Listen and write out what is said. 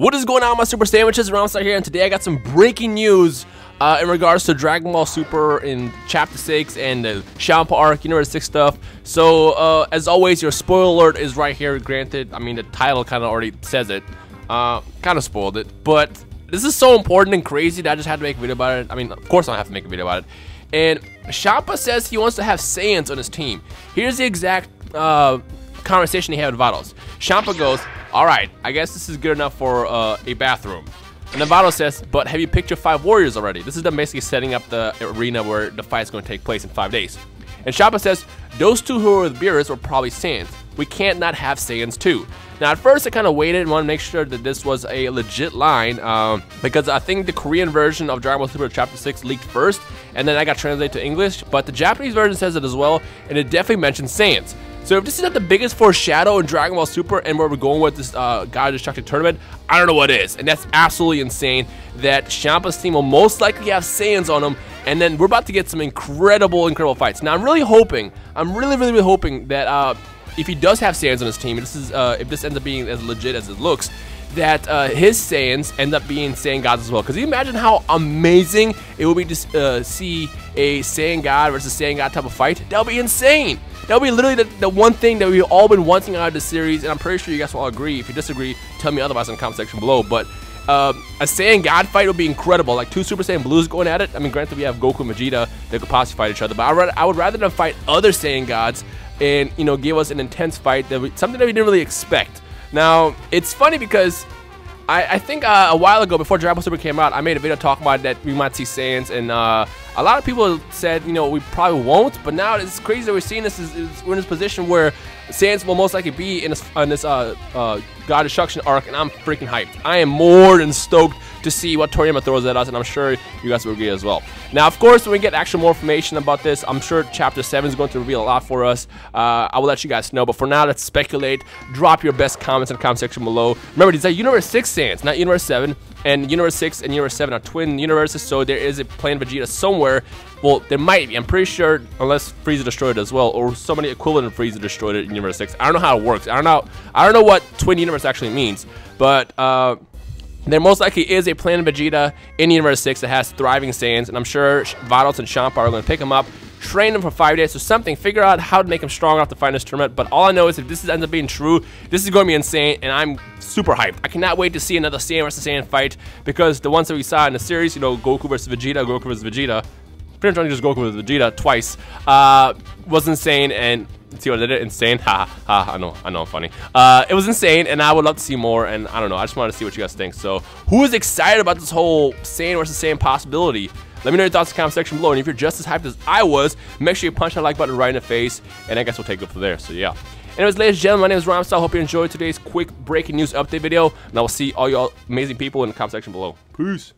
What is going on, my Super Sandwiches? Rhymestyle here, and today I got some breaking news uh, in regards to Dragon Ball Super in Chapter 6 and the Champa arc, Universe 6 stuff. So, uh, as always, your spoiler alert is right here, granted. I mean, the title kind of already says it. Uh, kind of spoiled it, but this is so important and crazy that I just had to make a video about it. I mean, of course I don't have to make a video about it. And Champa says he wants to have Saiyans on his team. Here's the exact uh, conversation he had with Vados. Champa goes, Alright, I guess this is good enough for uh, a bathroom. And says, but have you picked your five warriors already? This is them basically setting up the arena where the fight is going to take place in five days. And Champa says, those two who are with Beerus were probably Saiyans. We can't not have Saiyans too. Now, at first, I kind of waited and wanted to make sure that this was a legit line um, because I think the Korean version of Dragon Ball Super Chapter 6 leaked first, and then I got translated to English. But the Japanese version says it as well, and it definitely mentions Saiyans. So if this is not the biggest foreshadow in Dragon Ball Super and where we're going with this uh, God Destruction tournament, I don't know what is. And that's absolutely insane that Champa's team will most likely have Saiyans on them and then we're about to get some incredible, incredible fights. Now, I'm really hoping, I'm really, really, really hoping that uh, if he does have Saiyans on his team, this is uh, if this ends up being as legit as it looks, that uh, his Saiyans end up being Saiyan gods as well. Because you imagine how amazing it would be to uh, see a Saiyan god versus Saiyan god type of fight? That would be insane. That would be literally the, the, one thing that we've all been wanting out of this series, and I'm pretty sure you guys will all agree. If you disagree, tell me otherwise in the comment section below. But um, a Saiyan God fight would be incredible. Like two Super Saiyan Blues going at it. I mean, granted, we have Goku and Vegeta that could possibly fight each other, but I, would, I would rather them fight other Saiyan gods and, you know, give us an intense fight, that we, something that we didn't really expect. Now, it's funny because I, I think uh, a while ago, before Dragon Ball Super came out, I made a video talking about that we might see Saiyans, and uh, a lot of people said, you know, we probably won't. But now it's crazy that we're seeing this. Is, is we're in this position where Saiyans will most likely be in this, in this uh, uh, God Destruction arc, and I'm freaking hyped. I am more than stoked to see what Toriyama throws at us, and I'm sure you guys will agree as well. Now, of course, when we get actual more information about this, I'm sure Chapter 7 is going to reveal a lot for us. Uh, I will let you guys know, but for now, let's speculate. Drop your best comments in the comment section below. Remember, these are Universe 6 Saiyans, not Universe 7, and Universe 6 and Universe 7 are twin universes, so there is a Planet Vegeta somewhere. Well, there might be. I'm pretty sure, unless Frieza destroyed it as well, or somebody equivalent of Frieza destroyed it in Universe 6. I don't know how it works. I don't know. I don't know what twin universe actually means, but uh, there most likely is a Planet Vegeta in Universe 6 that has thriving Saiyans, and I'm sure Vados and Champa are going to pick him up, train him for five days or something, figure out how to make him strong enough to find this tournament. But all I know is if this ends up being true, this is going to be insane, and I'm super hyped. I cannot wait to see another Saiyan versus Saiyan fight, because the ones that we saw in the series, you know, Goku versus Vegeta, Goku versus Vegeta, pretty much only just Goku versus Vegeta twice, uh, was insane, and see what I did? Insane. Ha ha. I know. I know. I'm funny. Uh, it was insane, and I would love to see more. And I don't know. I just wanted to see what you guys think. So, who is excited about this whole Saiyan versus Saiyan possibility? Let me know your thoughts in the comment section below. And if you're just as hyped as I was, make sure you punch that like button right in the face. And I guess we'll take it from there. So, yeah. Anyways, ladies and gentlemen, my name is Rhymestyle. Hope you enjoyed today's quick breaking news update video. And I will see all y'all amazing people in the comment section below. Peace.